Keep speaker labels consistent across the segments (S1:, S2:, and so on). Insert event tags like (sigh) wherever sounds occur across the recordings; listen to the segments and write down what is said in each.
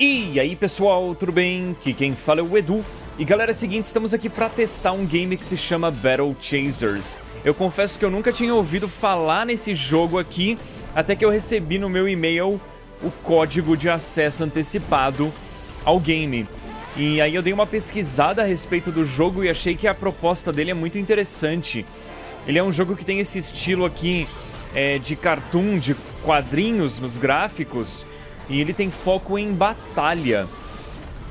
S1: E aí pessoal, tudo bem? Aqui quem fala é o Edu. E galera, é o seguinte, estamos aqui para testar um game que se chama Battle Chasers. Eu confesso que eu nunca tinha ouvido falar nesse jogo aqui, até que eu recebi no meu e-mail o código de acesso antecipado ao game. E aí eu dei uma pesquisada a respeito do jogo e achei que a proposta dele é muito interessante. Ele é um jogo que tem esse estilo aqui é, de cartoon, de quadrinhos nos gráficos, e ele tem foco em batalha.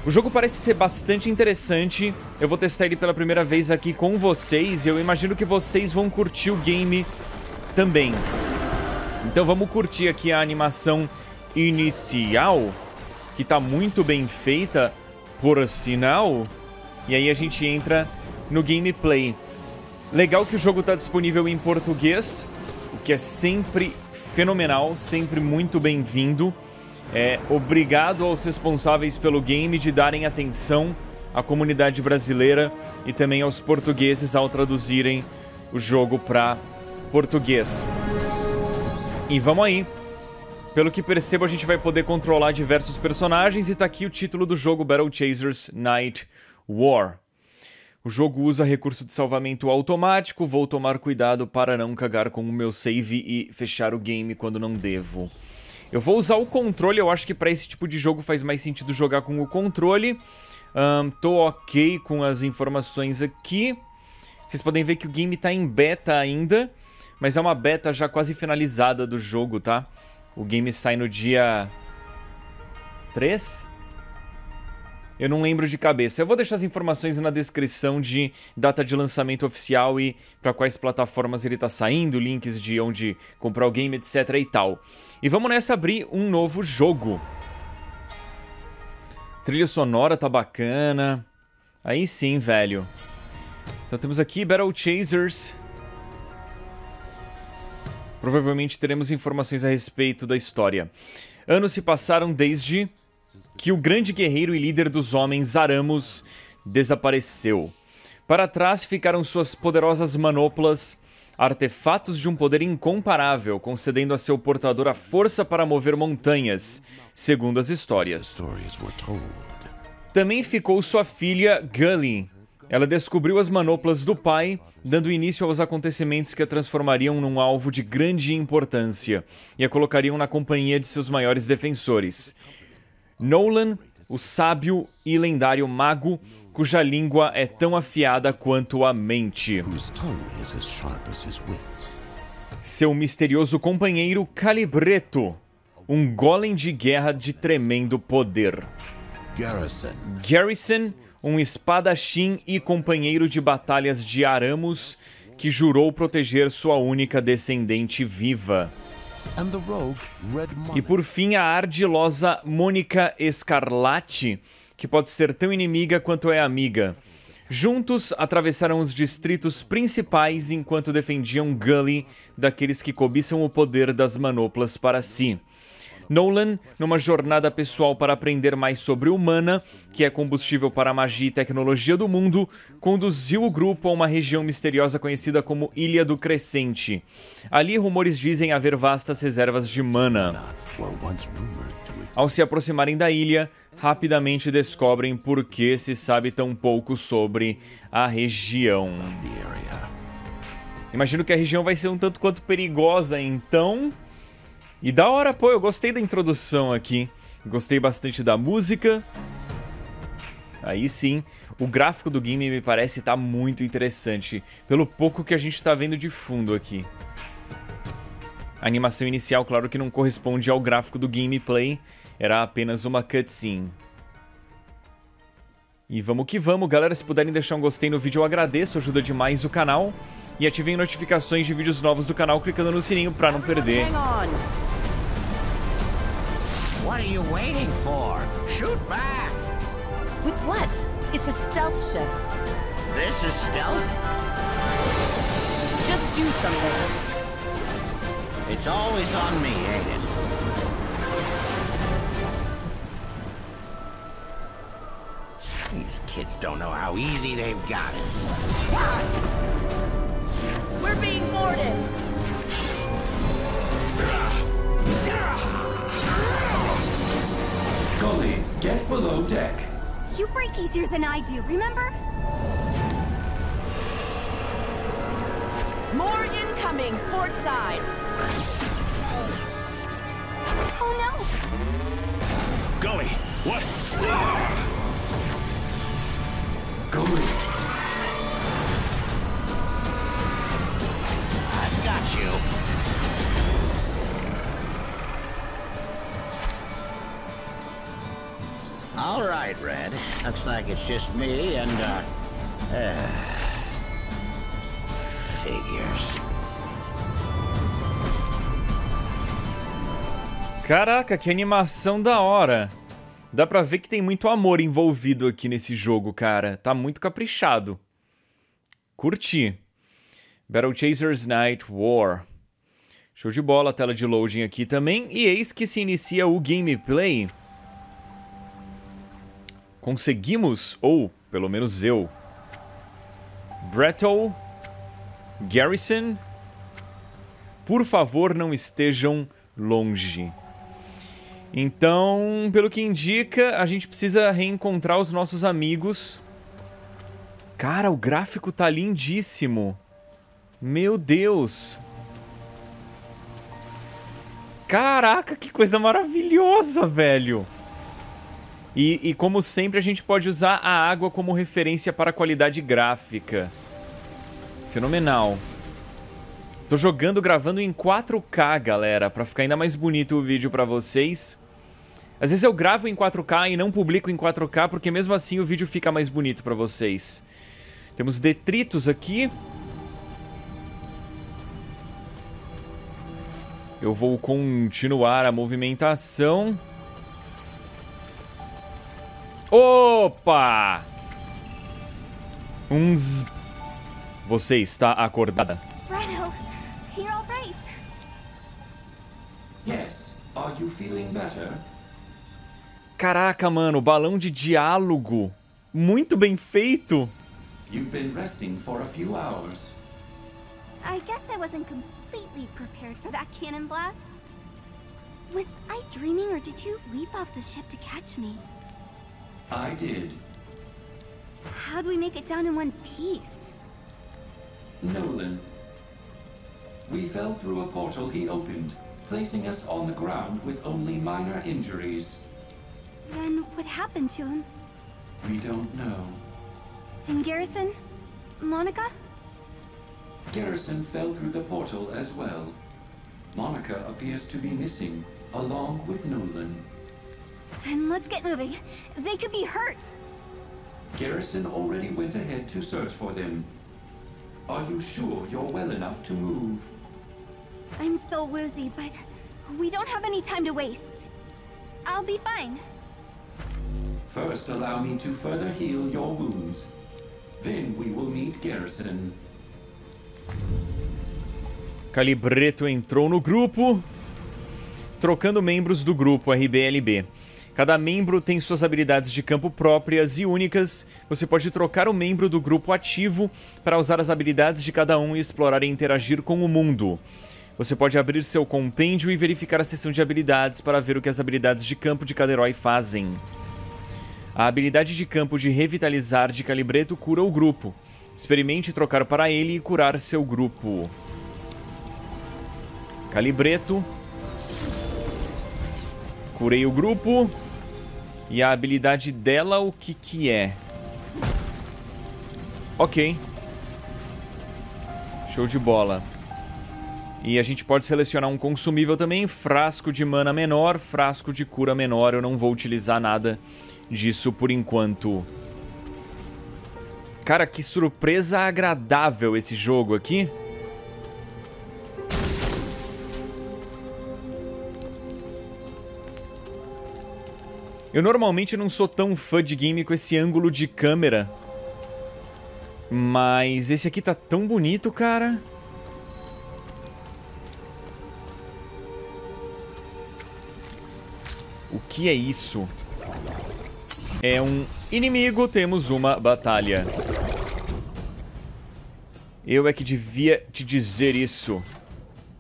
S1: O jogo parece ser bastante interessante, eu vou testar ele pela primeira vez aqui com vocês e eu imagino que vocês vão curtir o game também. Então vamos curtir aqui a animação inicial, que está muito bem feita, por sinal. E aí a gente entra no gameplay. Legal que o jogo está disponível em português, o que é sempre fenomenal, sempre muito bem-vindo. É, obrigado aos responsáveis pelo game de darem atenção à comunidade brasileira e também aos portugueses ao traduzirem o jogo para português. E vamos aí. Pelo que percebo, a gente vai poder controlar diversos personagens e tá aqui o título do jogo Battle Chasers Night War. O jogo usa recurso de salvamento automático, vou tomar cuidado para não cagar com o meu save e fechar o game quando não devo. Eu vou usar o controle, eu acho que para esse tipo de jogo faz mais sentido jogar com o controle. Um, tô ok com as informações aqui. Vocês podem ver que o game tá em beta ainda, mas é uma beta já quase finalizada do jogo, tá? O game sai no dia 3? Eu não lembro de cabeça. Eu vou deixar as informações na descrição de data de lançamento oficial e para quais plataformas ele está saindo, links de onde comprar o game, etc e tal. E vamos nessa abrir um novo jogo. Trilha sonora tá bacana. Aí sim, velho. Então temos aqui Battle Chasers. Provavelmente teremos informações a respeito da história. Anos se passaram desde que o grande guerreiro e líder dos homens Aramus desapareceu. Para trás ficaram suas poderosas manoplas, artefatos de um poder incomparável, concedendo a seu portador a força para mover montanhas, segundo as histórias. Também ficou sua filha Gully. Ela descobriu as manoplas do pai, dando início aos acontecimentos que a transformariam num alvo de grande importância e a colocariam na companhia de seus maiores defensores. Nolan, o sábio e lendário mago, cuja língua é tão afiada quanto a mente. Seu misterioso companheiro Calibreto, um golem de guerra de tremendo poder.
S2: Garrison.
S1: Garrison, um espadachim e companheiro de batalhas de Aramus, que jurou proteger sua única descendente viva. E por fim, a ardilosa Mônica Escarlate, que pode ser tão inimiga quanto é amiga. Juntos, atravessaram os distritos principais enquanto defendiam Gully daqueles que cobiçam o poder das manoplas para si. Nolan, numa jornada pessoal para aprender mais sobre Humana, que é combustível para a magia e tecnologia do mundo, conduziu o grupo a uma região misteriosa conhecida como Ilha do Crescente. Ali, rumores dizem haver vastas reservas de mana. Ao se aproximarem da ilha, rapidamente descobrem por que se sabe tão pouco sobre a região. Imagino que a região vai ser um tanto quanto perigosa, então. E da hora, pô, eu gostei da introdução aqui. Gostei bastante da música. Aí sim, o gráfico do game me parece estar muito interessante, pelo pouco que a gente está vendo de fundo aqui. A animação inicial, claro que não corresponde ao gráfico do gameplay, era apenas uma cutscene. E vamos que vamos, galera. Se puderem deixar um gostei no vídeo, eu agradeço, ajuda demais o canal. E ativem notificações de vídeos novos do canal clicando no sininho pra não perder.
S3: What are you waiting for? Shoot back!
S4: With what? It's a stealth ship.
S3: This is stealth?
S4: Just do something.
S3: It's always on me, ain't it? These kids don't know how easy they've got it.
S4: We're being boarded.
S5: Scully, get below deck.
S6: You break easier than I do, remember?
S4: More incoming, port side.
S6: Oh no!
S7: Gully, what?
S3: Looks like it's just me and, uh, uh figures.
S1: Caraca, que animação da hora. Dá pra ver que tem muito amor envolvido aqui nesse jogo, cara. Tá muito caprichado. Curti. Battle Chasers Night War. Show de bola, tela de loading aqui também. E eis que se inicia o gameplay. Conseguimos, ou pelo menos eu, Brettle, Garrison, por favor não estejam longe. Então, pelo que indica, a gente precisa reencontrar os nossos amigos. Cara, o gráfico tá lindíssimo. Meu Deus. Caraca, que coisa maravilhosa, velho. E, e, como sempre, a gente pode usar a água como referência para a qualidade gráfica. Fenomenal. Tô jogando, gravando em 4K, galera, para ficar ainda mais bonito o vídeo para vocês. Às vezes eu gravo em 4K e não publico em 4K, porque mesmo assim o vídeo fica mais bonito para vocês. Temos detritos aqui. Eu vou continuar a movimentação. Opa! Uns. Você está acordada?
S6: Reno, you're all right.
S5: yes. Are you feeling better?
S1: Caraca, mano, balão de diálogo. Muito bem feito.
S5: You've been resting for a few hours.
S6: I guess I wasn't completely prepared for that cannon blast. Was I dreaming or did you leap off the ship to catch me?
S5: I did.
S6: How'd we make it down in one piece?
S5: Nolan. We fell through a portal he opened, placing us on the ground with only minor injuries.
S6: Then what happened to him?
S5: We don't know.
S6: And Garrison? Monica?
S5: Garrison fell through the portal as well. Monica appears to be missing, along with Nolan.
S6: Then let's get moving. They could be hurt.
S5: Garrison already went ahead to search for them. Are you sure you're well enough to move?
S6: I'm so woozy, but we don't have any time to waste. I'll be fine.
S5: First, allow me to further heal your wounds. Then we will meet Garrison.
S1: Calibreto entrou no grupo, trocando membros do grupo RBLB. Cada membro tem suas habilidades de campo próprias e únicas. Você pode trocar o membro do grupo ativo para usar as habilidades de cada um e explorar e interagir com o mundo. Você pode abrir seu compêndio e verificar a seção de habilidades para ver o que as habilidades de campo de cada herói fazem. A habilidade de campo de revitalizar de Calibreto cura o grupo. Experimente trocar para ele e curar seu grupo. Calibreto. Curei o grupo. E a habilidade dela, o que que é? Ok. Show de bola. E a gente pode selecionar um consumível também, frasco de mana menor, frasco de cura menor. Eu não vou utilizar nada disso por enquanto. Cara, que surpresa agradável esse jogo aqui. Eu normalmente não sou tão fã de game com esse ângulo de câmera. Mas esse aqui tá tão bonito, cara. O que é isso? É um inimigo, temos uma batalha. Eu é que devia te dizer isso.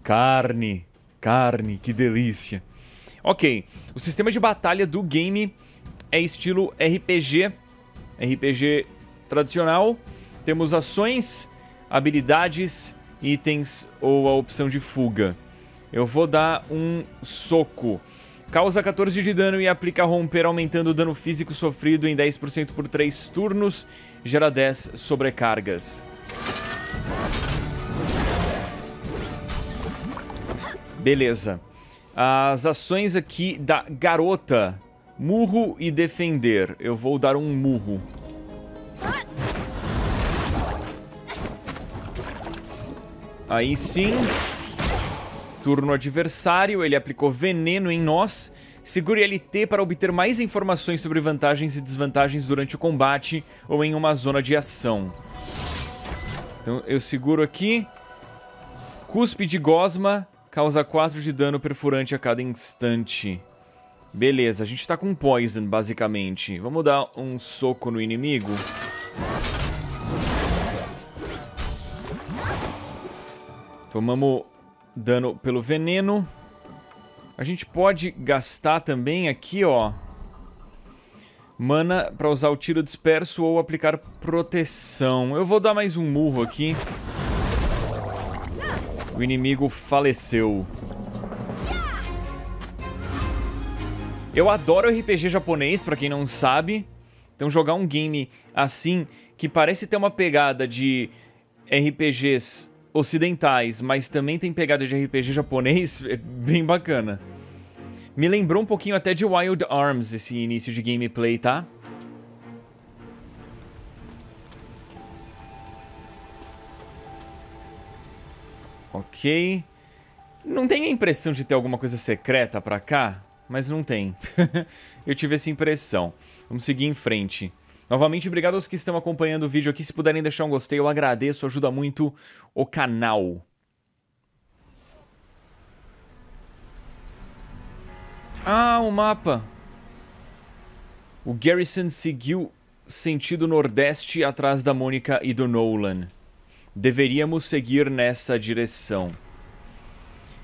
S1: Carne, carne, que delícia. Ok, o sistema de batalha do game é estilo RPG, RPG tradicional. Temos ações, habilidades, itens ou a opção de fuga. Eu vou dar um soco. Causa 14 de dano e aplica romper, aumentando o dano físico sofrido em 10% por 3 turnos. Gera 10 sobrecargas. Beleza. As ações aqui da garota. Murro e defender. Eu vou dar um murro. Aí sim. Turno adversário, ele aplicou veneno em nós. Segure LT para obter mais informações sobre vantagens e desvantagens durante o combate ou em uma zona de ação. Então eu seguro aqui. Cuspe de gosma causa 4 de dano perfurante a cada instante. Beleza, a gente tá com Poison, basicamente. Vamos dar um soco no inimigo. Tomamos dano pelo veneno. A gente pode gastar também aqui, ó. Mana para usar o tiro disperso ou aplicar proteção. Eu vou dar mais um murro aqui. O inimigo faleceu. Eu adoro RPG japonês, pra quem não sabe. Então jogar um game assim, que parece ter uma pegada de RPGs ocidentais, mas também tem pegada de RPG japonês, (laughs) é bem bacana. Me lembrou um pouquinho até de Wild Arms esse início de gameplay, tá? Ok. Não tem a impressão de ter alguma coisa secreta pra cá, mas não tem. (laughs) Eu tive essa impressão. Vamos seguir em frente. Novamente, obrigado aos que estão acompanhando o vídeo aqui. Se puderem deixar um gostei, eu agradeço. Ajuda muito o canal. Ah, o mapa. O Garrison seguiu sentido nordeste atrás da Mônica e do Nolan. Deveríamos seguir nessa direção.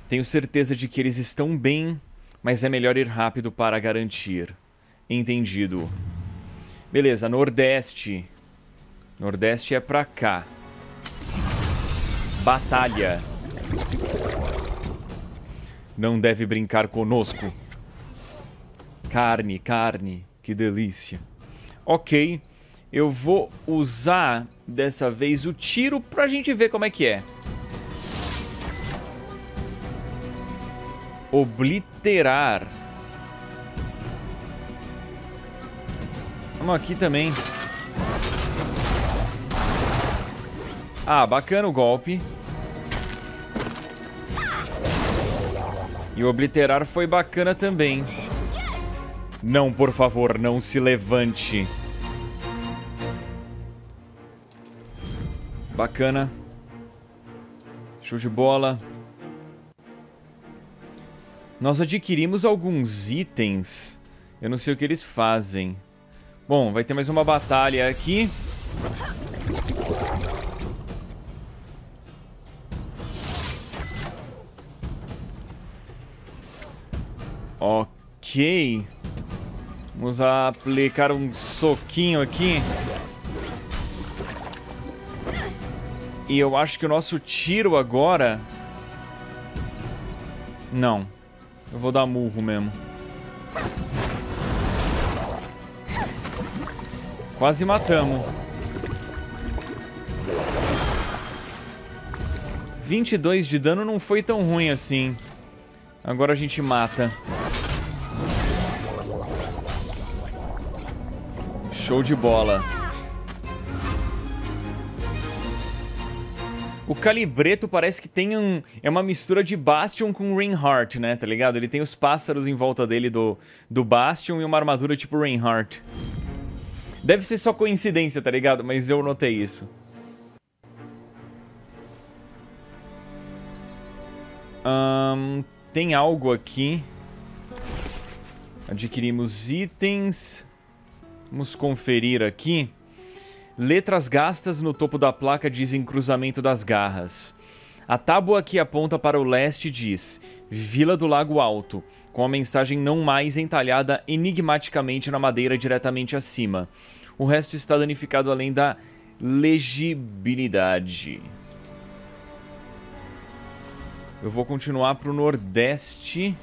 S1: Tenho certeza de que eles estão bem, mas é melhor ir rápido para garantir. Entendido. Beleza, Nordeste. Nordeste é pra cá. Batalha. Não deve brincar conosco. Carne, carne. Que delícia. Ok. Eu vou usar dessa vez o tiro pra gente ver como é que é. Obliterar. Vamos aqui também. Ah, bacana o golpe. E o obliterar foi bacana também. Não, por favor, não se levante. Bacana. Show de bola. Nós adquirimos alguns itens. Eu não sei o que eles fazem. Bom, vai ter mais uma batalha aqui. Ok. Vamos aplicar um soquinho aqui. E eu acho que o nosso tiro agora... Não. Eu vou dar murro mesmo. Quase matamos. 22 de dano não foi tão ruim assim. Agora a gente mata. Show de bola. O Calibreto parece que tem um... É uma mistura de Bastion com Reinhardt, né? Tá ligado? Ele tem os pássaros em volta dele do, do Bastion e uma armadura tipo Reinhardt. Deve ser só coincidência, tá ligado? Mas eu notei isso. Um, tem algo aqui. Adquirimos itens. Vamos conferir aqui. Letras gastas no topo da placa dizem cruzamento das garras. A tábua que aponta para o leste diz Vila do Lago Alto, com a mensagem não mais entalhada enigmaticamente na madeira diretamente acima. O resto está danificado além da legibilidade. Eu vou continuar para o nordeste.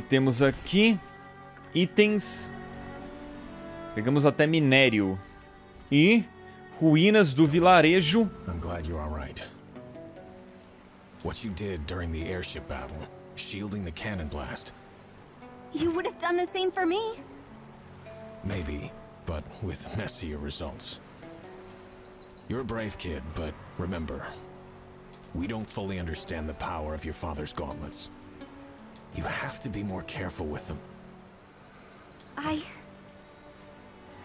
S1: Que temos aqui? Itens. Pegamos até minério. E ruínas do vilarejo.
S8: I'm glad you're all right. What you did during the airship battle, shielding the cannon blast,
S6: You would have done the same for me.
S8: maybe, but with messier results. You're a brave kid, but remember, we don't fully understand the power of your father's gauntlets. You have to be more careful with them.
S6: I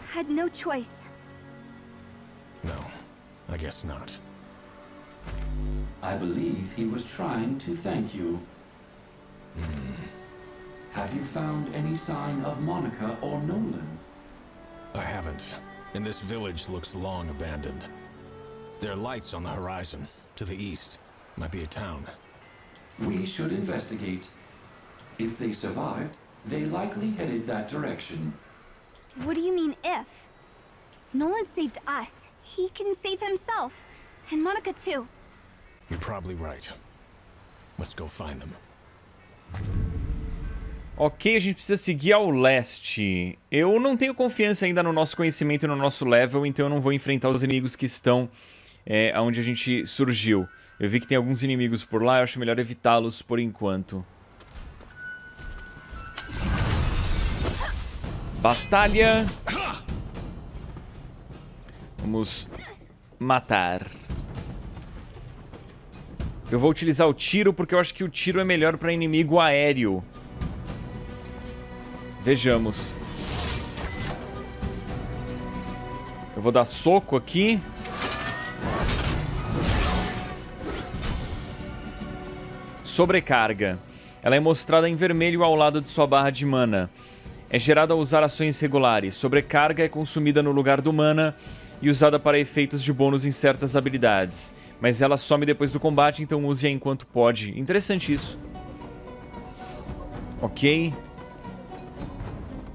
S6: had no choice.
S8: No, I guess not.
S5: I believe he was trying to thank you. Hmm. Have you found any sign of Monica or Nolan?
S8: I haven't. And this village looks long abandoned. There are lights on the horizon, to the east. Might be a town.
S5: We should investigate. If they survived, they likely headed that direction.
S6: What do you mean, if? Nolan saved us. He can save himself. And Monica, too.
S8: You're probably right. Let's go find them.
S1: Ok, a gente precisa seguir ao leste. Eu não tenho confiança ainda no nosso conhecimento e no nosso level, então eu não vou enfrentar os inimigos que estão é, onde a gente surgiu. Eu vi que tem alguns inimigos por lá, eu acho melhor evitá-los por enquanto. Batalha. Vamos matar. Eu vou utilizar o tiro porque eu acho que o tiro é melhor para inimigo aéreo. Vejamos. Eu vou dar soco aqui. Sobrecarga. Ela é mostrada em vermelho ao lado de sua barra de mana. É gerada ao usar ações regulares. Sobrecarga é consumida no lugar do mana e usada para efeitos de bônus em certas habilidades. Mas ela some depois do combate, então use-a enquanto pode. Interessante isso. Ok.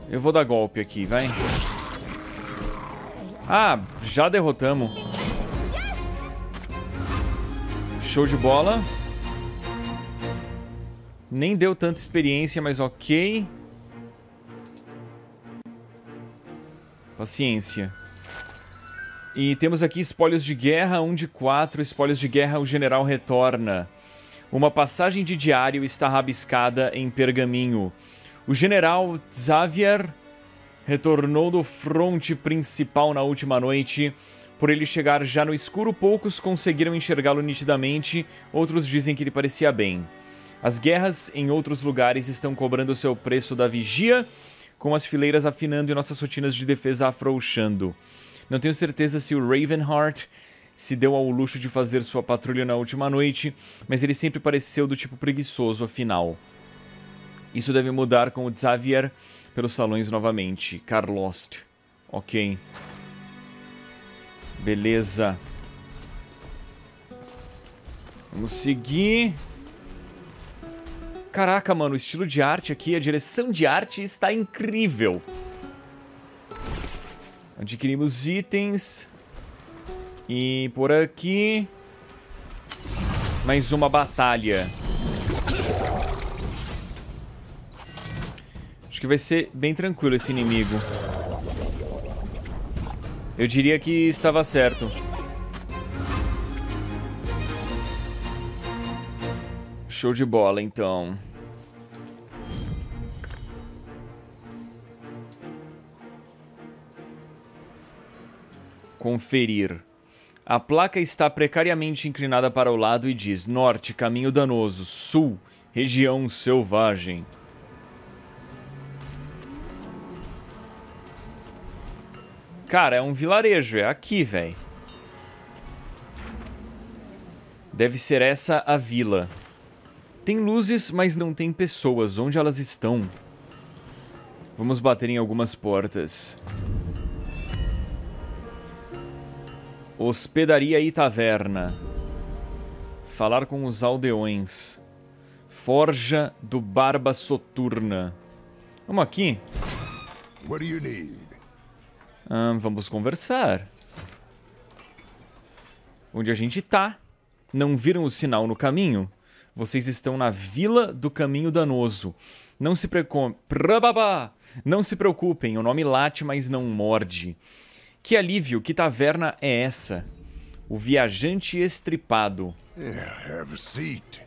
S1: Eu vou dar golpe aqui, vai. Ah, já derrotamos. Show de bola. Nem deu tanta experiência, mas ok. Paciência. E temos aqui espólios de guerra, um de quatro. Espólios de guerra, o general retorna. Uma passagem de diário está rabiscada em pergaminho. O general Xavier retornou do fronte principal na última noite. Por ele chegar já no escuro, poucos conseguiram enxergá-lo nitidamente, outros dizem que ele parecia bem. As guerras em outros lugares estão cobrando seu preço da vigia, com as fileiras afinando e nossas rotinas de defesa afrouxando. Não tenho certeza se o Ravenheart se deu ao luxo de fazer sua patrulha na última noite, mas ele sempre pareceu do tipo preguiçoso, afinal. Isso deve mudar com o Xavier pelos salões novamente. Carlost. Ok. Beleza. Vamos seguir. Caraca, mano, o estilo de arte aqui, a direção de arte está incrível. Adquirimos itens. E por aqui... Mais uma batalha. Acho que vai ser bem tranquilo esse inimigo. Eu diria que estava certo. Show de bola, então. Conferir. A placa está precariamente inclinada para o lado e diz: Norte, caminho danoso. Sul, região selvagem. Cara, é um vilarejo, é aqui, velho. Deve ser essa a vila. Tem luzes, mas não tem pessoas. Onde elas estão? Vamos bater em algumas portas. Hospedaria e taverna. Falar com os aldeões. Forja do Barba Soturna. Vamos aqui?
S2: What do you need?
S1: Ah, vamos conversar. Onde a gente tá? Não viram o sinal no caminho? Vocês estão na Vila do Caminho Danoso. Não se preocupem. Não se preocupem, o nome late, mas não morde. Que alívio, que taverna é essa? O Viajante Estripado.
S2: Yeah, have a seat.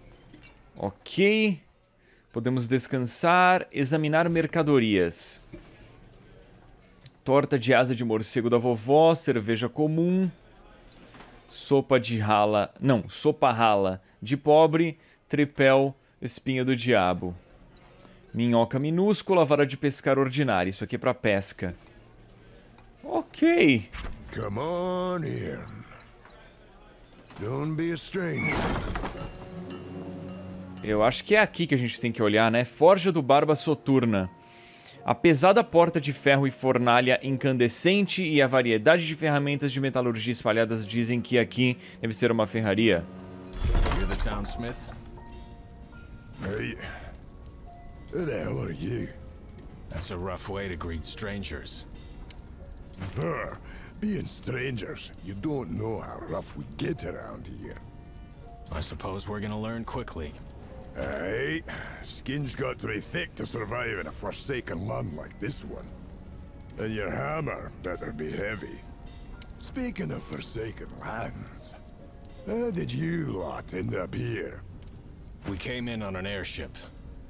S1: Ok. Podemos descansar, examinar mercadorias. Torta de asa de morcego da vovó, cerveja comum. Sopa de rala. Não, sopa rala de pobre, tripel, espinha do diabo. Minhoca minúscula, vara de pescar ordinária. Isso aqui é pra pesca. Ok.
S2: Come on in. Don't be a stranger.
S1: Eu acho que é aqui que a gente tem que olhar, né? Forja do Barba Soturna. A pesada porta de ferro e fornalha incandescente e a variedade de ferramentas de metalurgia espalhadas dizem que aqui deve ser uma ferraria.
S8: You're the townsmith?
S2: Hey, who the hell are you?
S8: That's a rough way to greet strangers.
S2: Being strangers, you don't know how rough we get around here.
S8: I suppose we're gonna learn quickly.
S2: Aye, skin's got to be thick to survive in a forsaken land like this one. And your hammer better be heavy. Speaking of forsaken lands, how did you lot end up here?
S8: We came in on an airship.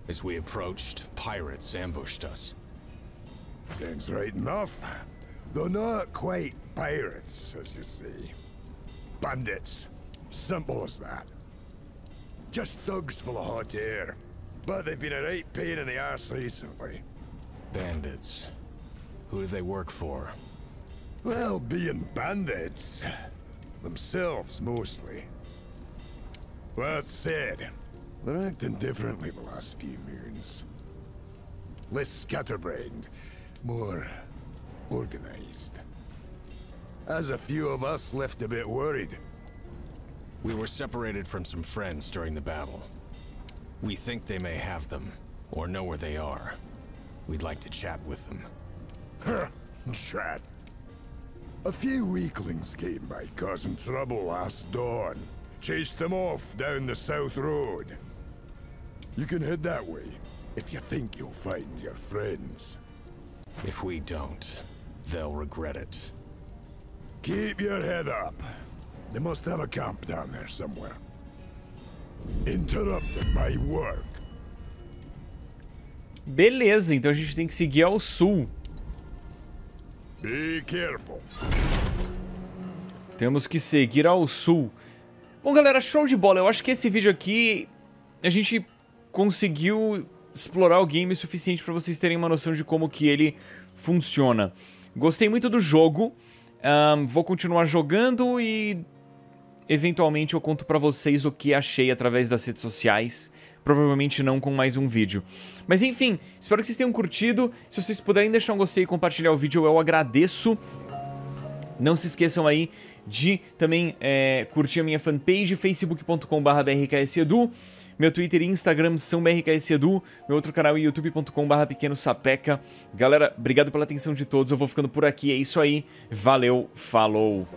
S8: As we approached, pirates ambushed us.
S2: Sounds right enough. Though not quite pirates, as you see. Bandits. Simple as that. Just thugs full of hot air. But they've been a right pain in the arse recently.
S8: Bandits. Who do they work for?
S2: Well, being bandits. Themselves, mostly. That said, they're acting differently the last few moons. Less scatterbrained, more organized. As a few of us left a bit worried.
S8: We were separated from some friends during the battle. We think they may have them, or know where they are. We'd like to chat with them.
S2: Huh, chat. A few weaklings came by causing trouble last dawn. Chased them off down the south road. You can head that way, if you think you'll find your friends.
S8: If we don't, they'll regret it.
S2: Keep your head up. They must have a camp down there somewhere. Interrupted my work.
S1: Beleza, então a gente tem que seguir ao sul.
S2: Be careful.
S1: Temos que seguir ao sul. Bom, galera, show de bola. Eu acho que esse vídeo aqui a gente conseguiu explorar o game o suficiente para vocês terem uma noção de como que ele funciona. Gostei muito do jogo. Um, vou continuar jogando e eventualmente eu conto pra vocês o que achei através das redes sociais. Provavelmente não com mais um vídeo. Mas enfim, espero que vocês tenham curtido. Se vocês puderem deixar um gostei e compartilhar o vídeo, eu agradeço. Não se esqueçam aí de também é, curtir a minha fanpage, facebook.com.br. Meu Twitter e Instagram são brksedu. Meu outro canal é youtube.com.br pequeno sapeca. Galera, obrigado pela atenção de todos. Eu vou ficando por aqui. É isso aí. Valeu, falou!